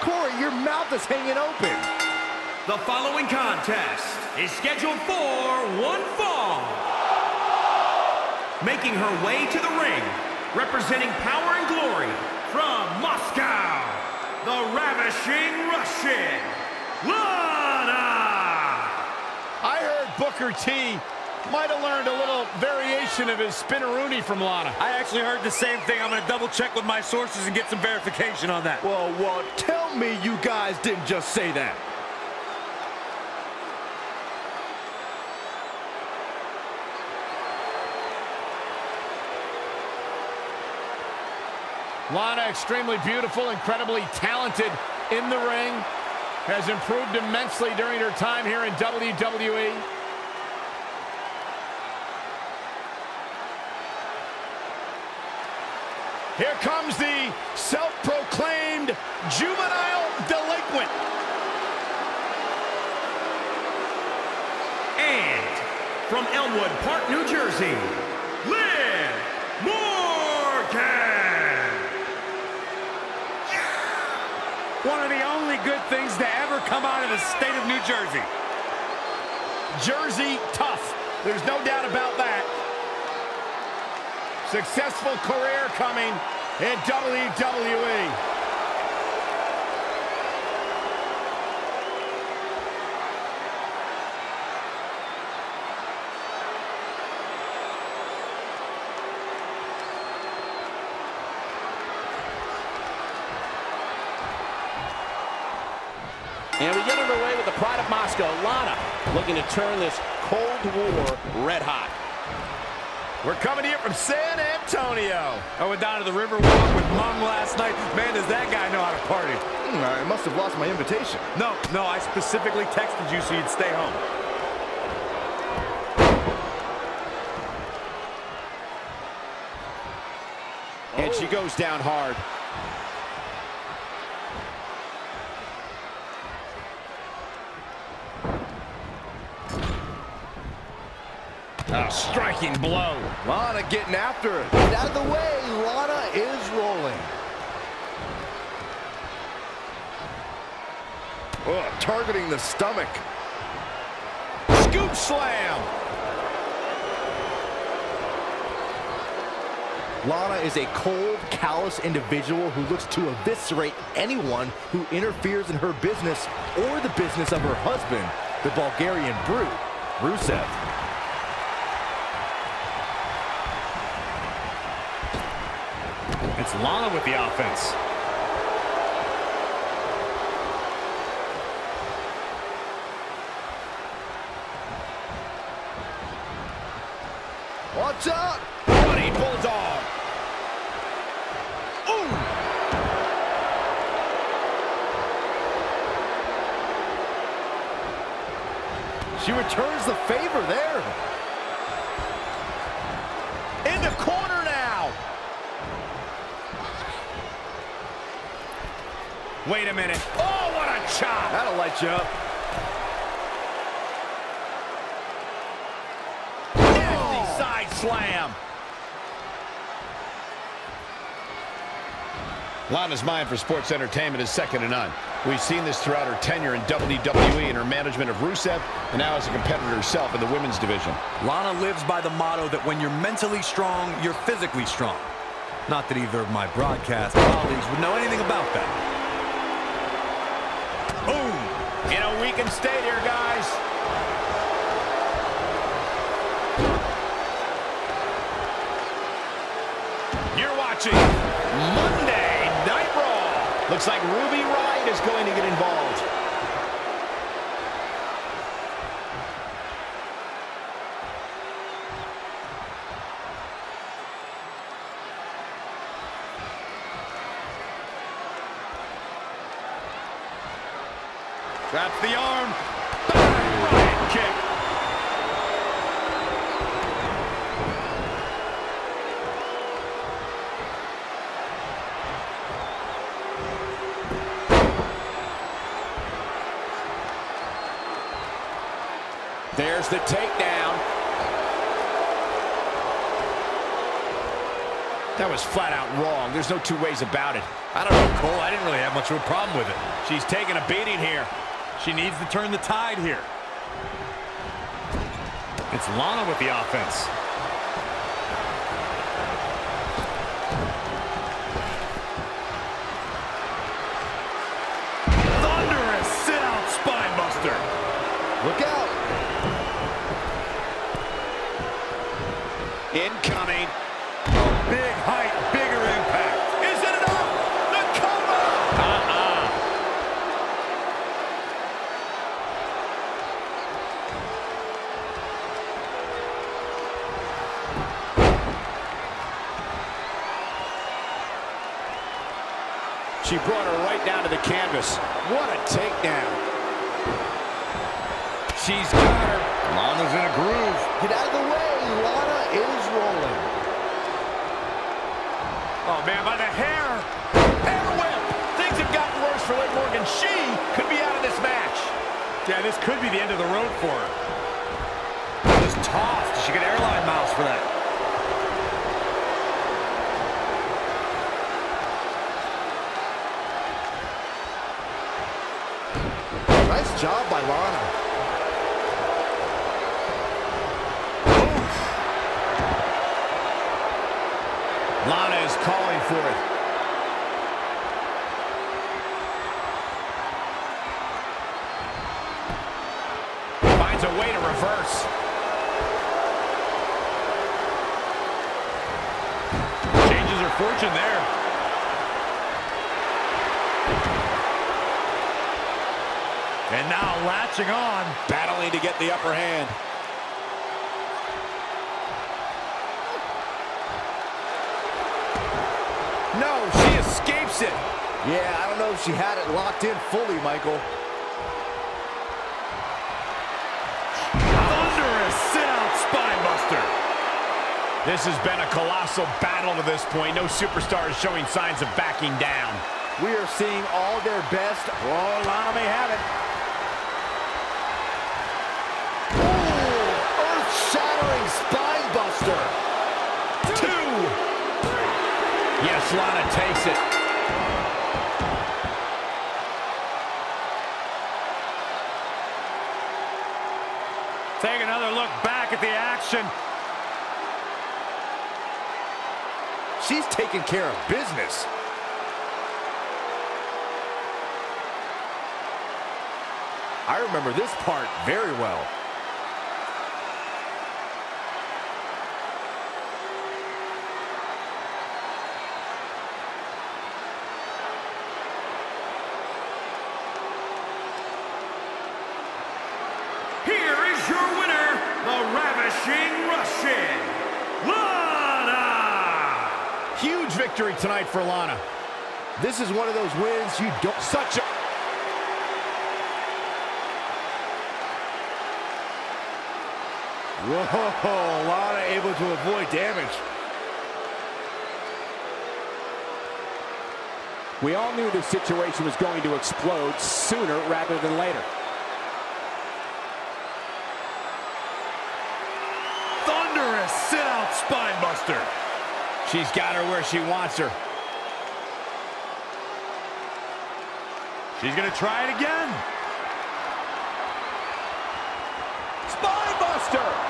Corey, your mouth is hanging open. The following contest is scheduled for one fall. Making her way to the ring, representing power and glory from Moscow, the Ravishing Russian, Lana! I heard Booker T might have learned a little variation of his Spinaroonie from Lana. I actually heard the same thing. I'm going to double check with my sources and get some verification on that. Well, well, tell me you guys didn't just say that. Lana, extremely beautiful, incredibly talented in the ring. Has improved immensely during her time here in WWE. Here comes the self-proclaimed juvenile delinquent. And from Elmwood Park, New Jersey, Liv Morgan! One of the only good things to ever come out of the state of New Jersey. Jersey tough. There's no doubt about that. Successful career coming in WWE. And we get underway with the pride of Moscow, Lana, looking to turn this Cold War red hot. We're coming here from San Antonio. I went down to the river walk with Mom last night. Man, does that guy know how to party. Hmm, I must have lost my invitation. No, no, I specifically texted you so you'd stay home. And she goes down hard. A striking blow. Lana getting after it. Get out of the way. Lana is rolling. Oh, targeting the stomach. Scoop slam. Lana is a cold, callous individual who looks to eviscerate anyone who interferes in her business or the business of her husband, the Bulgarian brute, Rusev. It's Lana with the offense. Watch out! Running Bulldog. Ooh. She returns the favor there. In the corner now. Wait a minute. Oh, what a chop. That'll light you up. Nasty side slam. Lana's mind for sports entertainment is second to none. We've seen this throughout her tenure in WWE and her management of Rusev, and now as a competitor herself in the women's division. Lana lives by the motto that when you're mentally strong, you're physically strong. Not that either of my broadcast colleagues would know anything about that. In we can stay here, guys. You're watching Monday Night Raw. Looks like Ruby Riott is going to get involved. Traps the arm. Bang! Riott kick. There's the takedown. That was flat out wrong. There's no two ways about it. I don't know, Cole. I didn't really have much of a problem with it. She's taking a beating here. She needs to turn the tide here. It's Lana with the offense. Thunderous sit-out spinebuster. Look out. Incoming. She brought her right down to the canvas. What a takedown. She's got her. Lana's in a groove. Get out of the way. Lana is rolling. Oh, man, by the hair. Hair whip. Things have gotten worse for Liv Morgan. She could be out of this match. Yeah, this could be the end of the road for her. Just tossed. She get airline miles for that. Nice job by Lana. Oh. Lana is calling for it. Finds a way to reverse. Changes her fortune there. And now latching on. Battling to get the upper hand. No, she escapes it. Yeah, I don't know if she had it locked in fully, Michael. Thunderous sit-out spinebuster. This has been a colossal battle to this point. No superstar is showing signs of backing down. We are seeing all their best. Oh, Lana may have it. Ooh, earth-shattering spine buster. Two. Yes, Lana takes it. Take another look back at the action. She's taking care of business. I remember this part very well. Here is your winner, Russian, Lana! Huge victory tonight for Lana. This is one of those wins you don't... Such a... Whoa, Lana able to avoid damage. We all knew this situation was going to explode sooner rather than later. She's got her where she wants her. She's gonna try it again. Spinebuster!